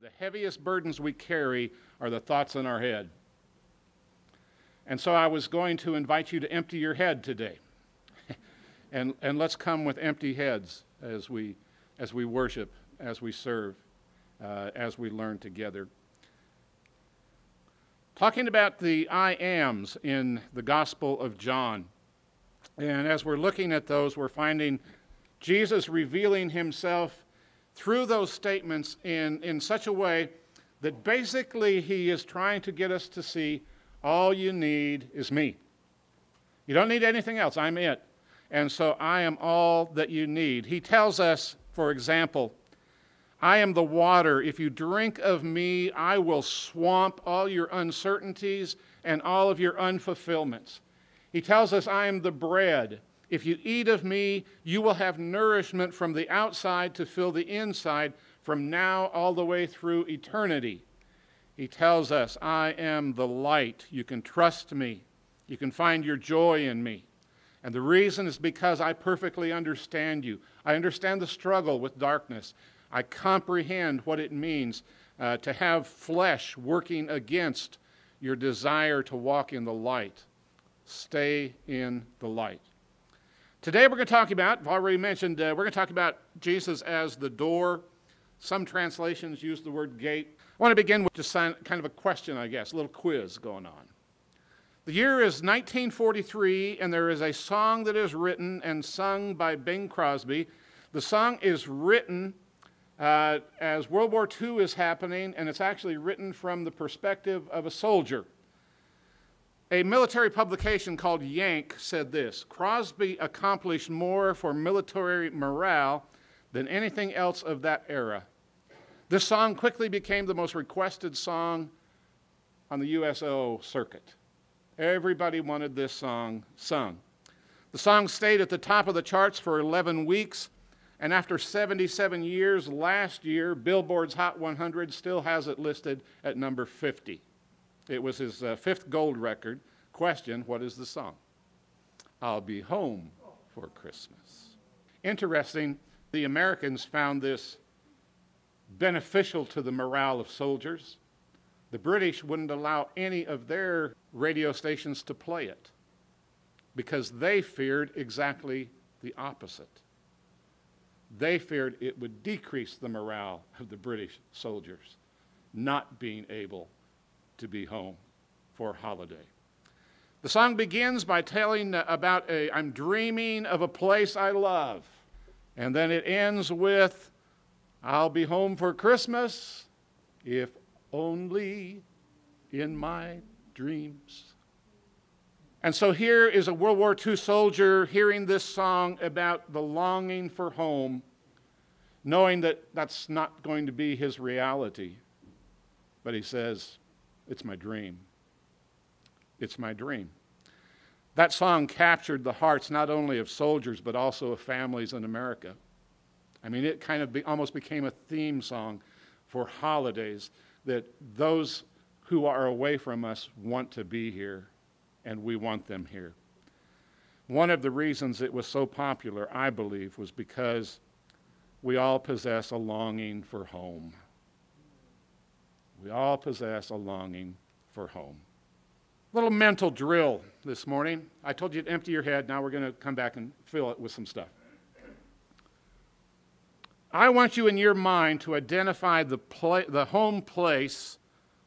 The heaviest burdens we carry are the thoughts in our head. And so I was going to invite you to empty your head today. and, and let's come with empty heads as we, as we worship, as we serve, uh, as we learn together. Talking about the I ams in the Gospel of John. And as we're looking at those, we're finding Jesus revealing himself through those statements in, in such a way that basically he is trying to get us to see all you need is me. You don't need anything else. I'm it. And so I am all that you need. He tells us, for example, I am the water. If you drink of me, I will swamp all your uncertainties and all of your unfulfillments. He tells us, I am the bread. If you eat of me, you will have nourishment from the outside to fill the inside from now all the way through eternity. He tells us, I am the light. You can trust me. You can find your joy in me. And the reason is because I perfectly understand you. I understand the struggle with darkness. I comprehend what it means uh, to have flesh working against your desire to walk in the light. Stay in the light. Today we're going to talk about, I've already mentioned, uh, we're going to talk about Jesus as the door. Some translations use the word gate. I want to begin with just kind of a question, I guess, a little quiz going on. The year is 1943, and there is a song that is written and sung by Bing Crosby. The song is written uh, as World War II is happening, and it's actually written from the perspective of a soldier. A military publication called Yank said this Crosby accomplished more for military morale than anything else of that era. This song quickly became the most requested song on the USO circuit. Everybody wanted this song sung. The song stayed at the top of the charts for 11 weeks, and after 77 years, last year, Billboard's Hot 100 still has it listed at number 50. It was his uh, fifth gold record. Question What is the song? I'll be home for Christmas. Interesting, the Americans found this beneficial to the morale of soldiers. The British wouldn't allow any of their radio stations to play it because they feared exactly the opposite. They feared it would decrease the morale of the British soldiers not being able to be home for holiday. The song begins by telling about a, I'm dreaming of a place I love. And then it ends with, I'll be home for Christmas if only in my dreams. And so here is a World War II soldier hearing this song about the longing for home, knowing that that's not going to be his reality. But he says, It's my dream. It's my dream. That song captured the hearts not only of soldiers, but also of families in America. I mean, it kind of be, almost became a theme song for holidays that those who are away from us want to be here, and we want them here. One of the reasons it was so popular, I believe, was because we all possess a longing for home. We all possess a longing for home. Little mental drill this morning. I told you to empty your head. Now we're going to come back and fill it with some stuff. I want you in your mind to identify the, the home place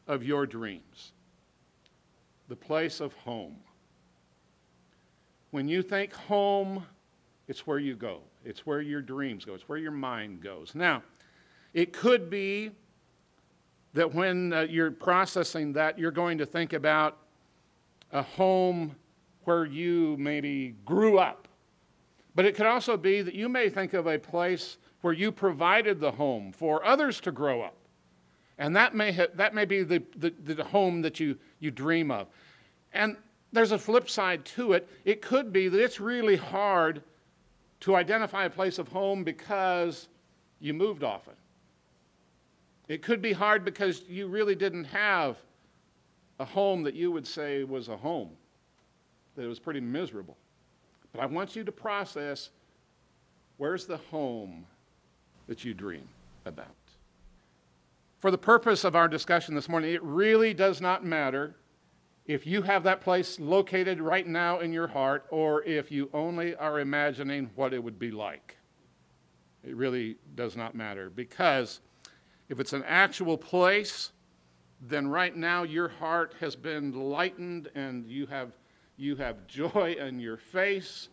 of your dreams, the place of home. When you think home, it's where you go, it's where your dreams go, it's where your mind goes. Now, it could be that when uh, you're processing that, you're going to think about a home where you maybe grew up. But it could also be that you may think of a place where you provided the home for others to grow up. And that may, ha- that may be the, the, the home that you, you dream of. And there's a flip side to it. It could be that it's really hard to identify a place of home because you moved often. It could be hard because you really didn't have a home that you would say was a home, that it was pretty miserable. But I want you to process where's the home that you dream about? For the purpose of our discussion this morning, it really does not matter if you have that place located right now in your heart or if you only are imagining what it would be like. It really does not matter because if it's an actual place, then right now your heart has been lightened and you have, you have joy in your face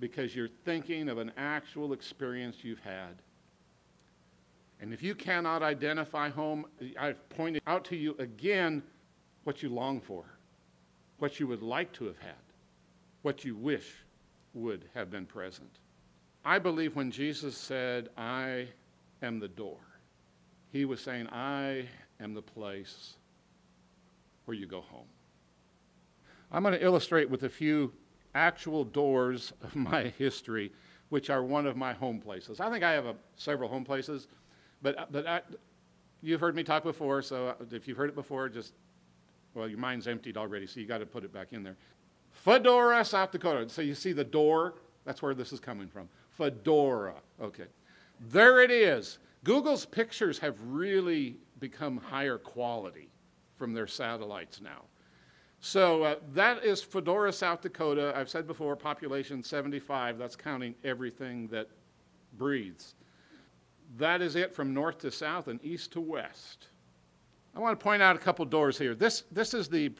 because you're thinking of an actual experience you've had. And if you cannot identify home, I've pointed out to you again what you long for, what you would like to have had, what you wish would have been present. I believe when Jesus said, I am the door, he was saying, I am the place where you go home. I'm going to illustrate with a few actual doors of my history, which are one of my home places. I think I have a, several home places. But, uh, but I, you've heard me talk before, so uh, if you've heard it before, just, well, your mind's emptied already, so you got to put it back in there. Fedora, South Dakota. So you see the door? That's where this is coming from. Fedora. Okay. There it is. Google's pictures have really become higher quality from their satellites now. So uh, that is Fedora, South Dakota. I've said before, population 75. That's counting everything that breathes. That is it from north to south and east to west. I want to point out a couple doors here. This, this is the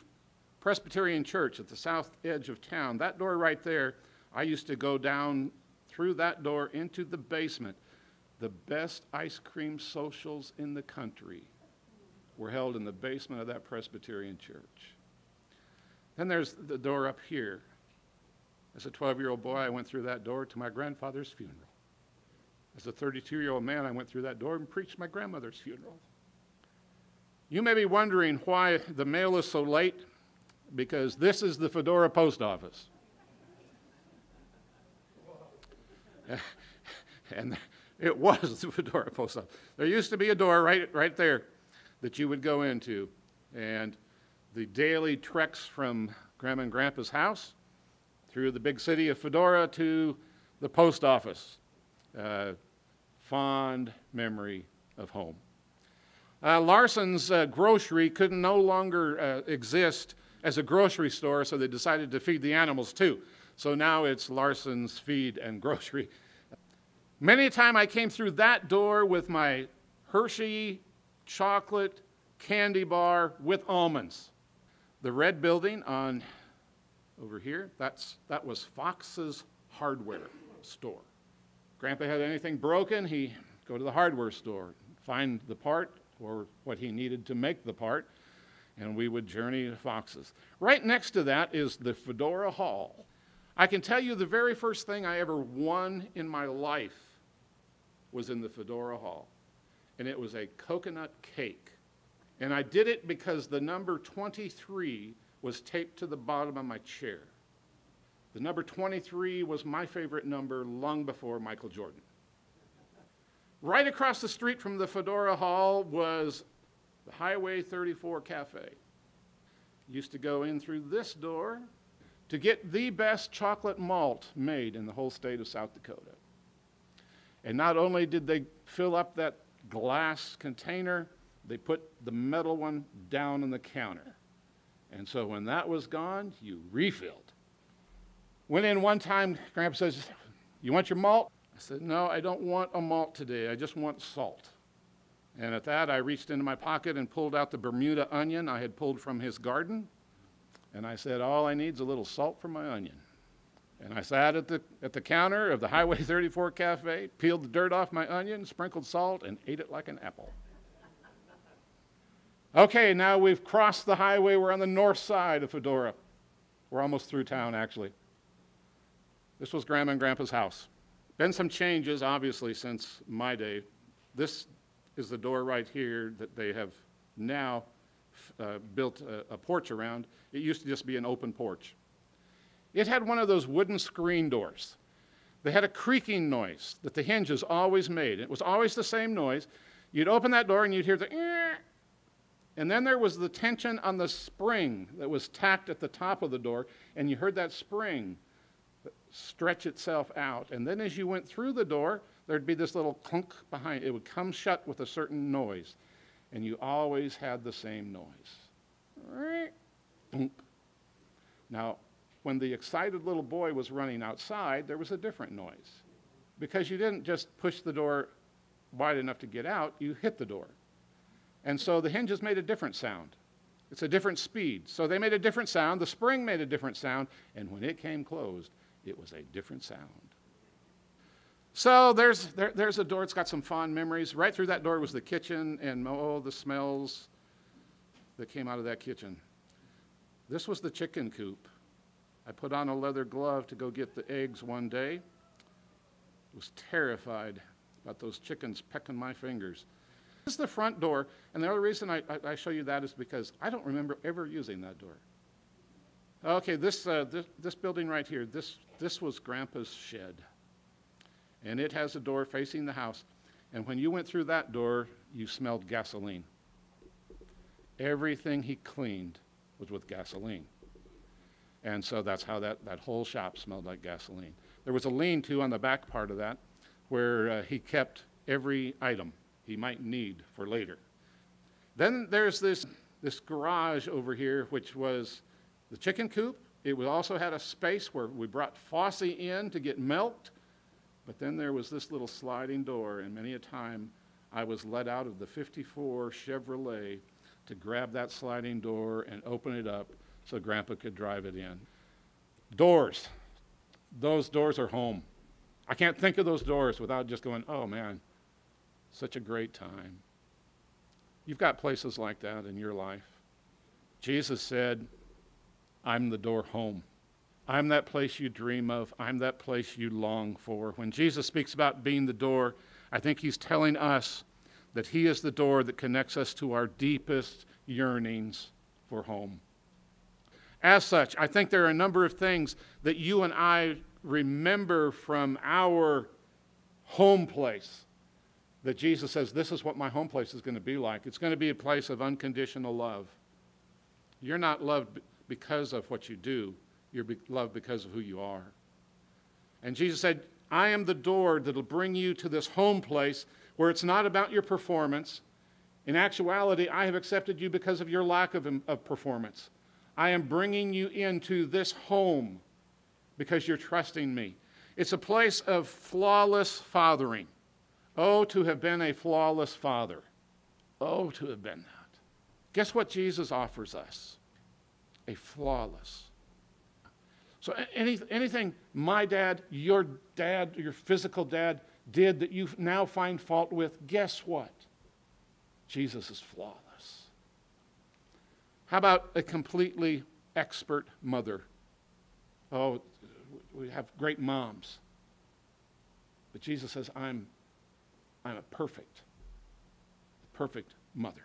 Presbyterian Church at the south edge of town. That door right there, I used to go down through that door into the basement. The best ice cream socials in the country were held in the basement of that Presbyterian church. Then there's the door up here. As a 12 year old boy, I went through that door to my grandfather's funeral. As a 32 year old man, I went through that door and preached my grandmother's funeral. You may be wondering why the mail is so late, because this is the Fedora post office. and it was the Fedora post office. There used to be a door right, right there that you would go into, and the daily treks from Grandma and Grandpa's house through the big city of Fedora to the post office uh, fond memory of home. Uh, Larson's uh, grocery could no longer uh, exist as a grocery store, so they decided to feed the animals too. So now it's Larson's Feed and Grocery. Many a time I came through that door with my Hershey chocolate candy bar with almonds. The red building on over here, that's, that was Fox's hardware store. Grandpa had anything broken, he go to the hardware store, find the part or what he needed to make the part, and we would journey to Fox's. Right next to that is the Fedora Hall. I can tell you the very first thing I ever won in my life was in the Fedora Hall, and it was a coconut cake. And I did it because the number 23 was taped to the bottom of my chair. The number 23 was my favorite number long before Michael Jordan. Right across the street from the Fedora Hall was the Highway 34 Cafe. Used to go in through this door to get the best chocolate malt made in the whole state of South Dakota. And not only did they fill up that glass container, they put the metal one down on the counter. And so when that was gone, you refilled. Went in one time, Grandpa says, You want your malt? I said, No, I don't want a malt today. I just want salt. And at that, I reached into my pocket and pulled out the Bermuda onion I had pulled from his garden. And I said, All I need is a little salt for my onion. And I sat at the, at the counter of the Highway 34 Cafe, peeled the dirt off my onion, sprinkled salt, and ate it like an apple. Okay, now we've crossed the highway. We're on the north side of Fedora. We're almost through town, actually. This was Grandma and Grandpa's house. Been some changes, obviously, since my day. This is the door right here that they have now uh, built a, a porch around. It used to just be an open porch. It had one of those wooden screen doors. They had a creaking noise that the hinges always made. It was always the same noise. You'd open that door and you'd hear the eh, and then there was the tension on the spring that was tacked at the top of the door, and you heard that spring stretch itself out. And then as you went through the door, there'd be this little clunk behind. It would come shut with a certain noise. and you always had the same noise. Now, when the excited little boy was running outside, there was a different noise because you didn't just push the door wide enough to get out, you hit the door. And so the hinges made a different sound. It's a different speed. So they made a different sound. The spring made a different sound. And when it came closed, it was a different sound. So there's, there, there's a door. It's got some fond memories. Right through that door was the kitchen, and oh, the smells that came out of that kitchen. This was the chicken coop. I put on a leather glove to go get the eggs one day. Was terrified about those chickens pecking my fingers. This is the front door, and the only reason I, I, I show you that is because I don't remember ever using that door. Okay, this, uh, this, this building right here, this, this was Grandpa's shed. And it has a door facing the house. And when you went through that door, you smelled gasoline. Everything he cleaned was with gasoline. And so that's how that, that whole shop smelled like gasoline. There was a lean to on the back part of that where uh, he kept every item he might need for later. Then there's this, this garage over here, which was the chicken coop. It also had a space where we brought Fosse in to get milked. But then there was this little sliding door, and many a time I was let out of the 54 Chevrolet to grab that sliding door and open it up so Grandpa could drive it in. Doors. Those doors are home. I can't think of those doors without just going, oh man, such a great time. You've got places like that in your life. Jesus said, I'm the door home. I'm that place you dream of. I'm that place you long for. When Jesus speaks about being the door, I think he's telling us that he is the door that connects us to our deepest yearnings for home. As such, I think there are a number of things that you and I remember from our home place that Jesus says, This is what my home place is going to be like. It's going to be a place of unconditional love. You're not loved because of what you do, you're loved because of who you are. And Jesus said, I am the door that'll bring you to this home place where it's not about your performance. In actuality, I have accepted you because of your lack of, um, of performance. I am bringing you into this home because you're trusting me. It's a place of flawless fathering. Oh, to have been a flawless father. Oh, to have been that. Guess what Jesus offers us? A flawless. So, any, anything my dad, your dad, your physical dad did that you now find fault with, guess what? Jesus is flawless. How about a completely expert mother? Oh, we have great moms. But Jesus says, I'm, I'm a perfect, perfect mother.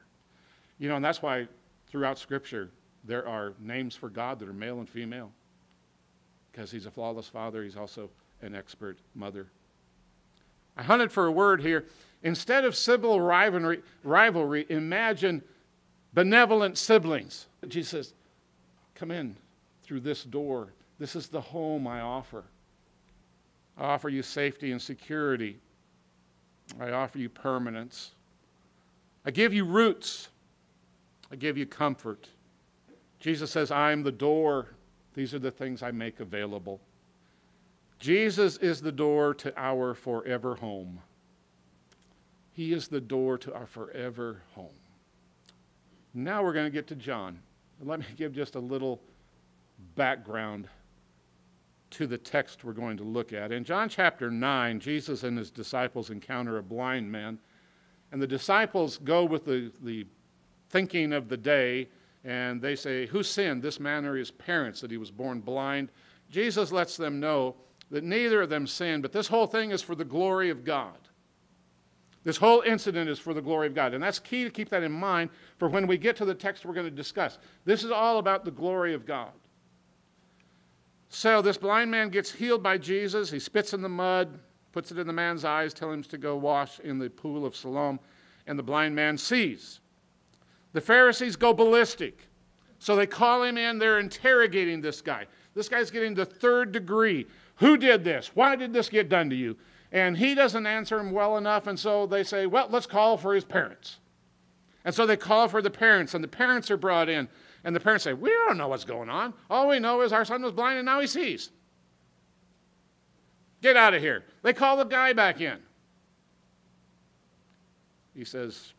You know, and that's why throughout Scripture there are names for God that are male and female. Because he's a flawless father, he's also an expert mother. I hunted for a word here. Instead of civil rivalry, rivalry imagine benevolent siblings. Jesus says, Come in through this door. This is the home I offer. I offer you safety and security. I offer you permanence. I give you roots. I give you comfort. Jesus says, I am the door. These are the things I make available. Jesus is the door to our forever home. He is the door to our forever home. Now we're going to get to John. Let me give just a little background to the text we're going to look at. In John chapter 9, Jesus and his disciples encounter a blind man, and the disciples go with the, the thinking of the day, and they say, Who sinned, this man or his parents, that he was born blind? Jesus lets them know that neither of them sinned, but this whole thing is for the glory of God. This whole incident is for the glory of God. And that's key to keep that in mind for when we get to the text we're going to discuss. This is all about the glory of God. So this blind man gets healed by Jesus. He spits in the mud, puts it in the man's eyes, tells him to go wash in the pool of Siloam, and the blind man sees. The Pharisees go ballistic. So they call him in, they're interrogating this guy. This guy's getting the third degree. Who did this? Why did this get done to you? And he doesn't answer them well enough, and so they say, well, let's call for his parents. And so they call for the parents, and the parents are brought in. And the parents say, We don't know what's going on. All we know is our son was blind and now he sees. Get out of here. They call the guy back in. He says,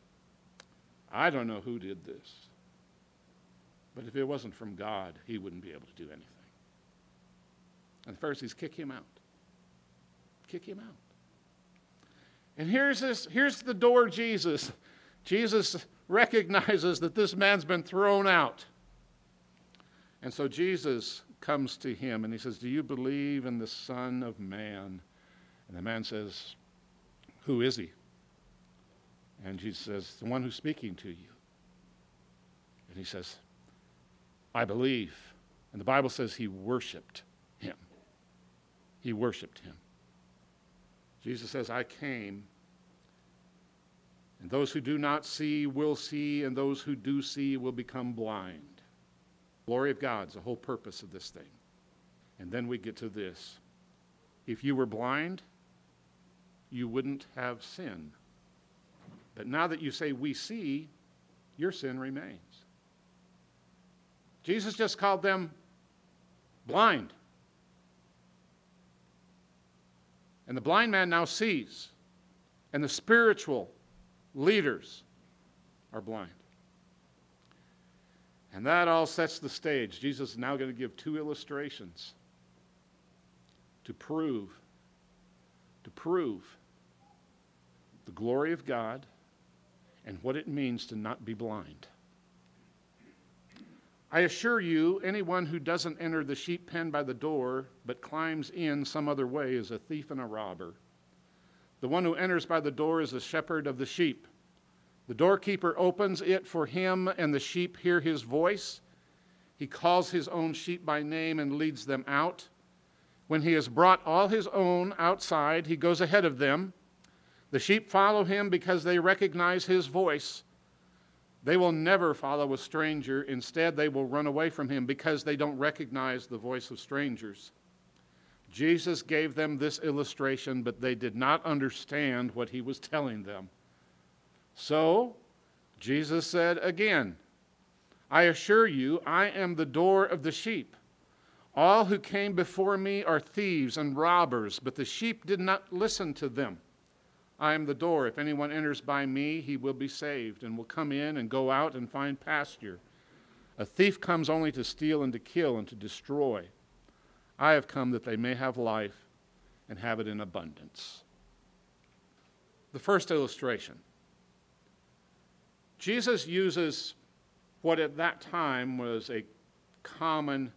I don't know who did this. But if it wasn't from God, he wouldn't be able to do anything. And the Pharisees kick him out. Kick him out. And here's this, here's the door Jesus. Jesus recognizes that this man's been thrown out. And so Jesus comes to him and he says, Do you believe in the Son of Man? And the man says, Who is he? And Jesus says, The one who's speaking to you. And he says, I believe. And the Bible says he worshiped him. He worshiped him. Jesus says, I came, and those who do not see will see, and those who do see will become blind. Glory of God's the whole purpose of this thing. And then we get to this. If you were blind, you wouldn't have sin. But now that you say we see, your sin remains. Jesus just called them blind. And the blind man now sees, and the spiritual leaders are blind. And that all sets the stage. Jesus is now going to give two illustrations to prove to prove the glory of God and what it means to not be blind. I assure you, anyone who doesn't enter the sheep pen by the door, but climbs in some other way, is a thief and a robber. The one who enters by the door is the shepherd of the sheep. The doorkeeper opens it for him, and the sheep hear his voice. He calls his own sheep by name and leads them out. When he has brought all his own outside, he goes ahead of them. The sheep follow him because they recognize his voice. They will never follow a stranger. Instead, they will run away from him because they don't recognize the voice of strangers. Jesus gave them this illustration, but they did not understand what he was telling them. So, Jesus said again, I assure you, I am the door of the sheep. All who came before me are thieves and robbers, but the sheep did not listen to them. I am the door. If anyone enters by me, he will be saved and will come in and go out and find pasture. A thief comes only to steal and to kill and to destroy. I have come that they may have life and have it in abundance. The first illustration Jesus uses what at that time was a common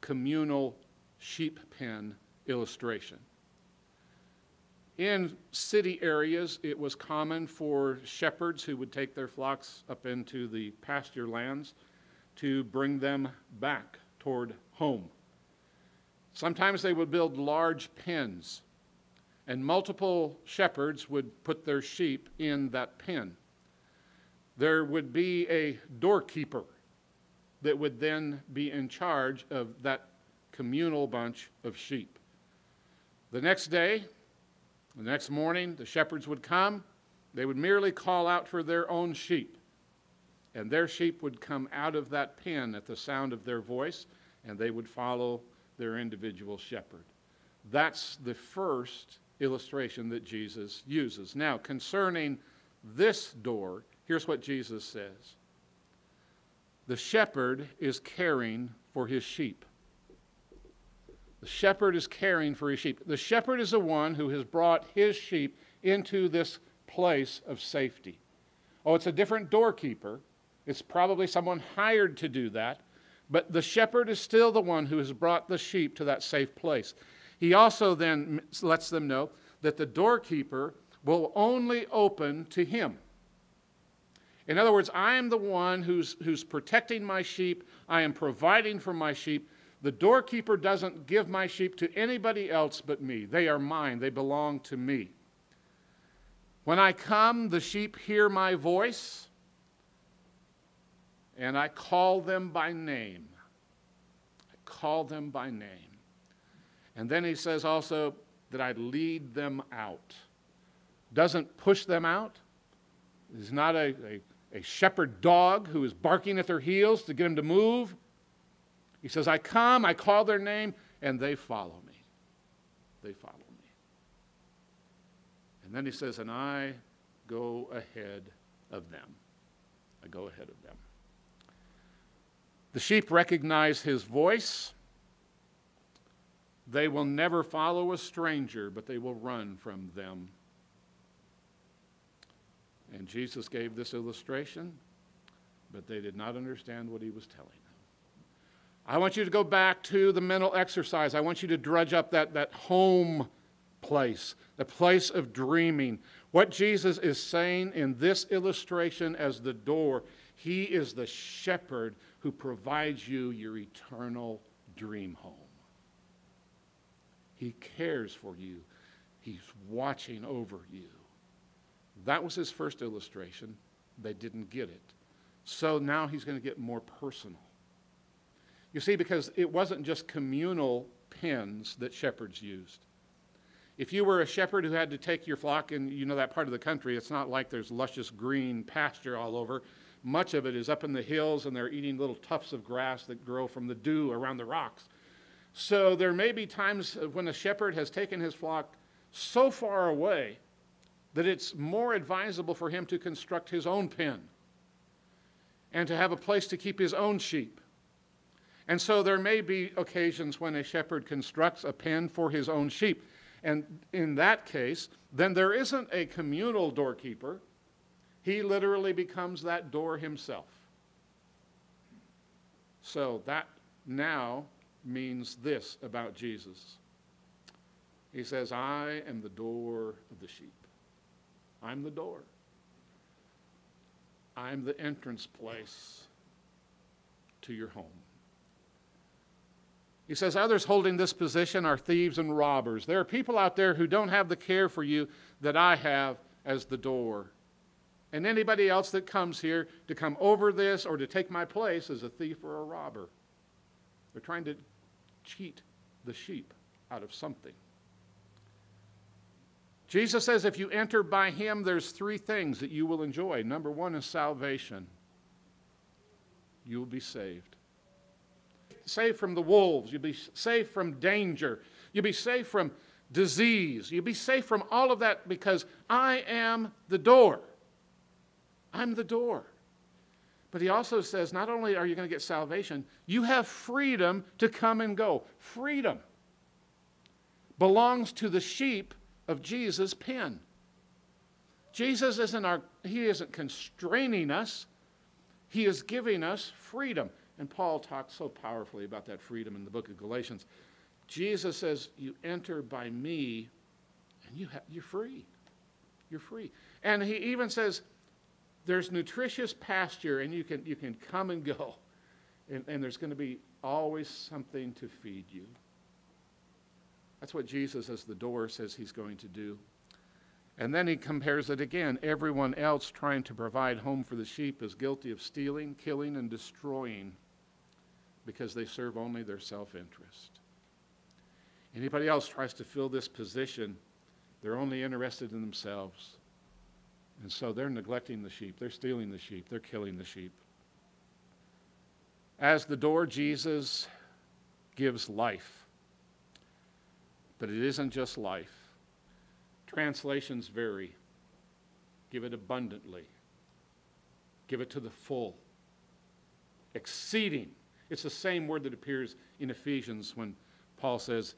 communal sheep pen illustration. In city areas, it was common for shepherds who would take their flocks up into the pasture lands to bring them back toward home. Sometimes they would build large pens, and multiple shepherds would put their sheep in that pen. There would be a doorkeeper that would then be in charge of that communal bunch of sheep. The next day, the next morning, the shepherds would come. They would merely call out for their own sheep. And their sheep would come out of that pen at the sound of their voice, and they would follow their individual shepherd. That's the first illustration that Jesus uses. Now, concerning this door, here's what Jesus says The shepherd is caring for his sheep. The shepherd is caring for his sheep. The shepherd is the one who has brought his sheep into this place of safety. Oh, it's a different doorkeeper. It's probably someone hired to do that. But the shepherd is still the one who has brought the sheep to that safe place. He also then lets them know that the doorkeeper will only open to him. In other words, I am the one who's, who's protecting my sheep, I am providing for my sheep, the doorkeeper doesn't give my sheep to anybody else but me. They are mine, they belong to me. When I come, the sheep hear my voice, and I call them by name. I call them by name. And then he says also that I lead them out. Doesn't push them out. It's not a, a, a shepherd dog who is barking at their heels to get them to move. He says, I come, I call their name, and they follow me. They follow me. And then he says, and I go ahead of them. I go ahead of them. The sheep recognize his voice. They will never follow a stranger, but they will run from them. And Jesus gave this illustration, but they did not understand what he was telling. I want you to go back to the mental exercise. I want you to drudge up that, that home place, the place of dreaming. What Jesus is saying in this illustration as the door, he is the shepherd who provides you your eternal dream home. He cares for you, He's watching over you. That was his first illustration. They didn't get it. So now he's going to get more personal. You see, because it wasn't just communal pens that shepherds used. If you were a shepherd who had to take your flock, and you know that part of the country, it's not like there's luscious green pasture all over. Much of it is up in the hills, and they're eating little tufts of grass that grow from the dew around the rocks. So there may be times when a shepherd has taken his flock so far away that it's more advisable for him to construct his own pen and to have a place to keep his own sheep. And so there may be occasions when a shepherd constructs a pen for his own sheep. And in that case, then there isn't a communal doorkeeper. He literally becomes that door himself. So that now means this about Jesus. He says, I am the door of the sheep. I'm the door. I'm the entrance place to your home. He says, Others holding this position are thieves and robbers. There are people out there who don't have the care for you that I have as the door. And anybody else that comes here to come over this or to take my place is a thief or a robber. They're trying to cheat the sheep out of something. Jesus says if you enter by him, there's three things that you will enjoy. Number one is salvation. You will be saved. Saved from the wolves. You'll be safe from danger. You'll be safe from disease. You'll be safe from all of that because I am the door. I'm the door. But he also says not only are you going to get salvation, you have freedom to come and go. Freedom belongs to the sheep of Jesus' pen. Jesus isn't our, he isn't constraining us, he is giving us freedom. And Paul talks so powerfully about that freedom in the book of Galatians. Jesus says, You enter by me, and you you're free. You're free. And he even says, there's nutritious pasture, and you can, you can come and go. And, and there's going to be always something to feed you. That's what Jesus, as the door, says he's going to do. And then he compares it again. Everyone else trying to provide home for the sheep is guilty of stealing, killing, and destroying because they serve only their self interest. Anybody else tries to fill this position, they're only interested in themselves. And so they're neglecting the sheep, they're stealing the sheep, they're killing the sheep. As the door, Jesus gives life. But it isn't just life. Translations vary. Give it abundantly, give it to the full, exceeding. It's the same word that appears in Ephesians when Paul says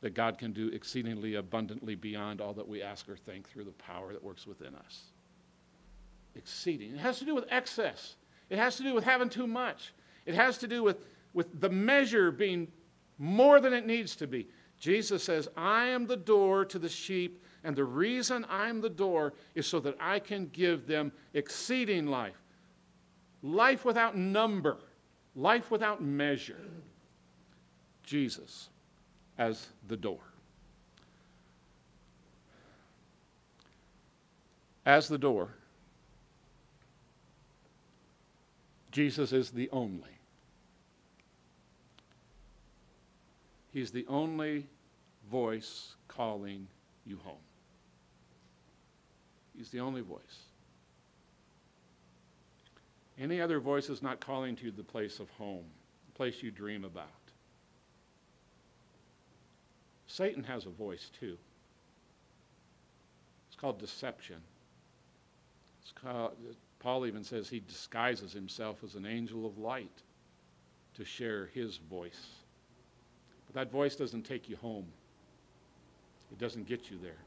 that God can do exceedingly abundantly beyond all that we ask or think through the power that works within us exceeding. It has to do with excess. It has to do with having too much. It has to do with, with the measure being more than it needs to be. Jesus says, I am the door to the sheep, and the reason I'm the door is so that I can give them exceeding life. Life without number, life without measure. Jesus as the door. As the door, Jesus is the only. He's the only voice calling you home. He's the only voice. Any other voice is not calling to you the place of home, the place you dream about. Satan has a voice too. It's called deception. It's called, Paul even says he disguises himself as an angel of light to share his voice. But that voice doesn't take you home, it doesn't get you there.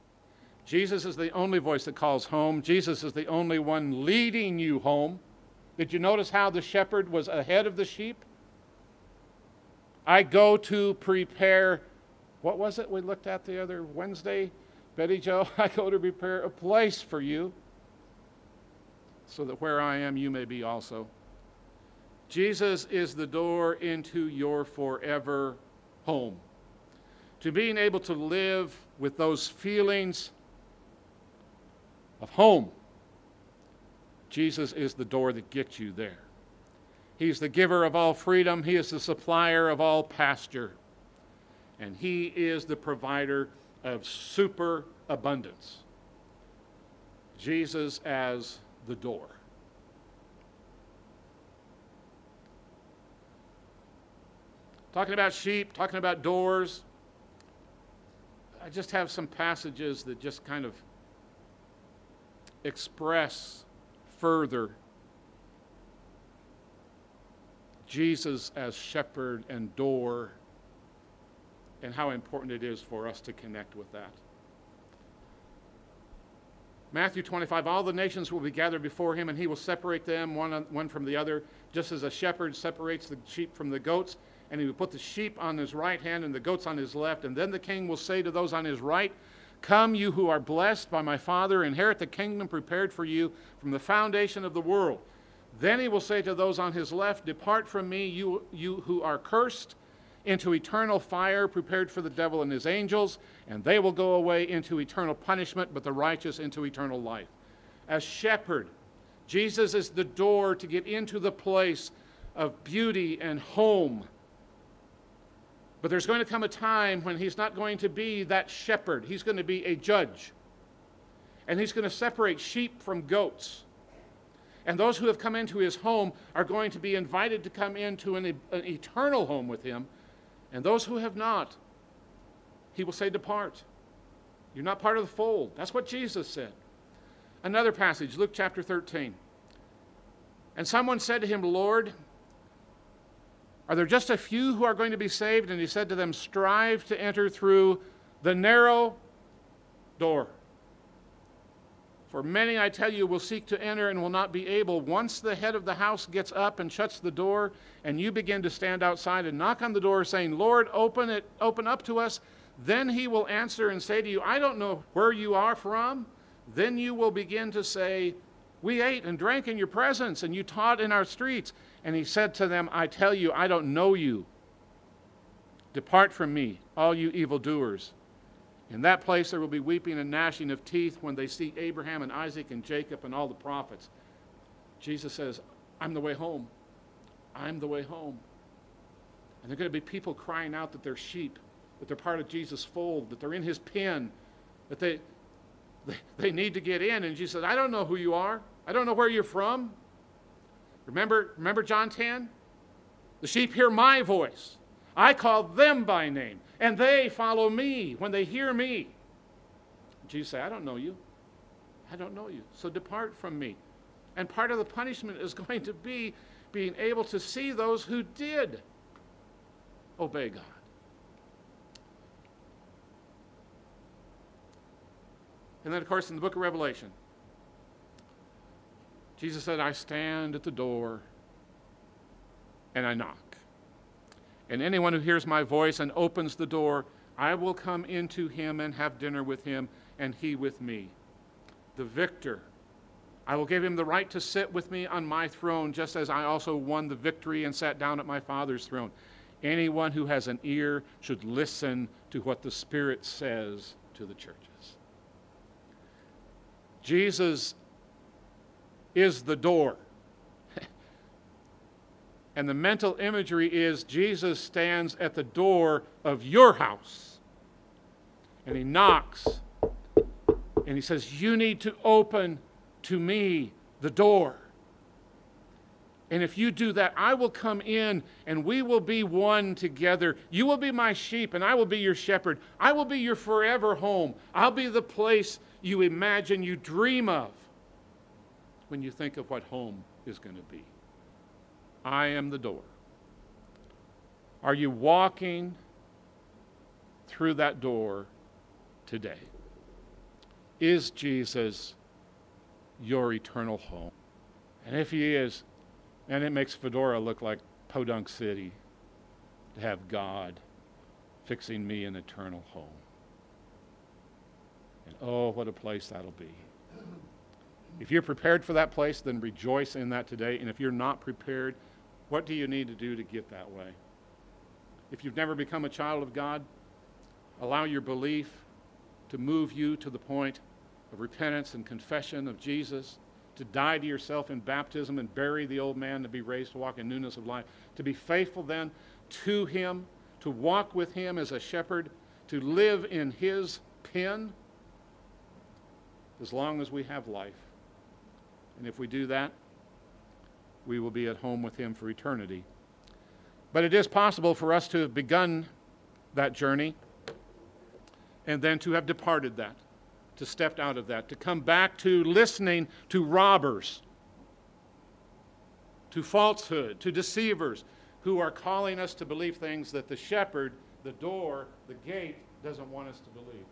Jesus is the only voice that calls home. Jesus is the only one leading you home. Did you notice how the shepherd was ahead of the sheep? I go to prepare, what was it we looked at the other Wednesday? Betty Joe, I go to prepare a place for you so that where I am, you may be also. Jesus is the door into your forever home. To being able to live with those feelings of home, Jesus is the door that gets you there. He's the giver of all freedom, He is the supplier of all pasture, and He is the provider of super abundance. Jesus as the door. Talking about sheep, talking about doors. I just have some passages that just kind of express further Jesus as shepherd and door and how important it is for us to connect with that. Matthew 25, all the nations will be gathered before him, and he will separate them one, one from the other, just as a shepherd separates the sheep from the goats. And he will put the sheep on his right hand and the goats on his left. And then the king will say to those on his right, Come, you who are blessed by my Father, inherit the kingdom prepared for you from the foundation of the world. Then he will say to those on his left, Depart from me, you, you who are cursed into eternal fire prepared for the devil and his angels, and they will go away into eternal punishment, but the righteous into eternal life. As shepherd, Jesus is the door to get into the place of beauty and home. But there's going to come a time when he's not going to be that shepherd, he's going to be a judge. And he's going to separate sheep from goats. And those who have come into his home are going to be invited to come into an, an eternal home with him and those who have not, he will say, Depart. You're not part of the fold. That's what Jesus said. Another passage, Luke chapter 13. And someone said to him, Lord, are there just a few who are going to be saved? And he said to them, Strive to enter through the narrow door. For many, I tell you, will seek to enter and will not be able. Once the head of the house gets up and shuts the door, and you begin to stand outside and knock on the door, saying, Lord, open it, open up to us, then he will answer and say to you, I don't know where you are from. Then you will begin to say, We ate and drank in your presence, and you taught in our streets. And he said to them, I tell you, I don't know you. Depart from me, all you evildoers. In that place there will be weeping and gnashing of teeth when they see Abraham and Isaac and Jacob and all the prophets. Jesus says, I'm the way home. I'm the way home. And there are going to be people crying out that they're sheep, that they're part of Jesus' fold, that they're in his pen, that they, they, they need to get in. And Jesus says, I don't know who you are. I don't know where you're from. Remember, remember John 10? The sheep hear my voice. I call them by name and they follow me when they hear me. Jesus said, I don't know you. I don't know you. So depart from me. And part of the punishment is going to be being able to see those who did obey God. And then, of course, in the book of Revelation, Jesus said, I stand at the door and I knock. And anyone who hears my voice and opens the door, I will come into him and have dinner with him, and he with me. The victor, I will give him the right to sit with me on my throne, just as I also won the victory and sat down at my Father's throne. Anyone who has an ear should listen to what the Spirit says to the churches. Jesus is the door. And the mental imagery is Jesus stands at the door of your house and he knocks and he says, You need to open to me the door. And if you do that, I will come in and we will be one together. You will be my sheep and I will be your shepherd. I will be your forever home. I'll be the place you imagine, you dream of when you think of what home is going to be. I am the door. Are you walking through that door today? Is Jesus your eternal home? And if he is, and it makes Fedora look like Podunk City to have God fixing me an eternal home. And oh, what a place that'll be. If you're prepared for that place, then rejoice in that today. And if you're not prepared, what do you need to do to get that way? If you've never become a child of God, allow your belief to move you to the point of repentance and confession of Jesus to die to yourself in baptism and bury the old man to be raised to walk in newness of life, to be faithful then to him, to walk with him as a shepherd, to live in his pen as long as we have life. And if we do that, we will be at home with him for eternity. But it is possible for us to have begun that journey and then to have departed that to step out of that, to come back to listening to robbers, to falsehood, to deceivers who are calling us to believe things that the shepherd, the door, the gate doesn't want us to believe.